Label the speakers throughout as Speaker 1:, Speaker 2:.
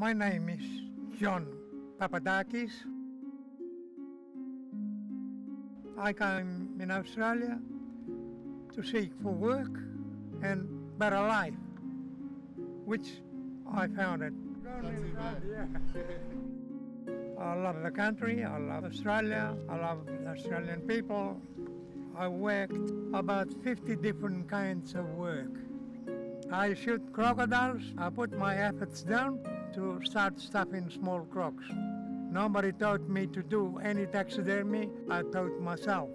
Speaker 1: My name is John Papadakis. I came in Australia to seek for work and better life, which I found it. I love the country, I love Australia, I love the Australian people. I worked about 50 different kinds of work. I shoot crocodiles, I put my efforts down to start stuffing small crocs. Nobody taught me to do any taxidermy, I taught myself.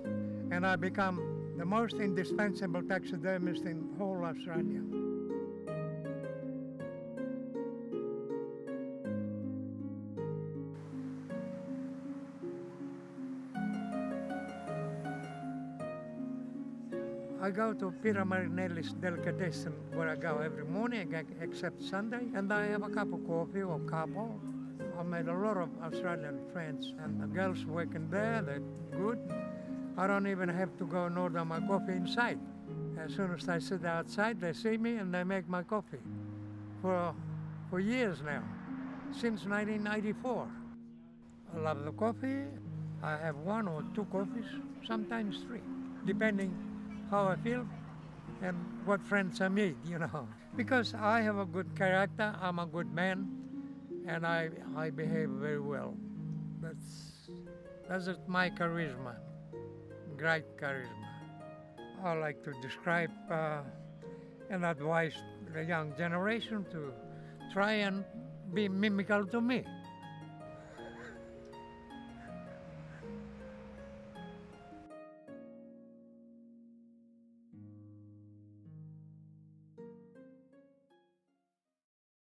Speaker 1: And I become the most indispensable taxidermist in whole Australia. I go to Pira Marinelli's Delicatessen where I go every morning except Sunday and I have a cup of coffee or couple. I made a lot of Australian friends and the girls working there, they're good. I don't even have to go and order my coffee inside. As soon as I sit outside, they see me and they make my coffee for, for years now, since 1994. I love the coffee. I have one or two coffees, sometimes three, depending how I feel and what friends I meet, you know. Because I have a good character, I'm a good man, and I, I behave very well. That's, that's my charisma, great charisma. I like to describe uh, and advise the young generation to try and be mimical to me.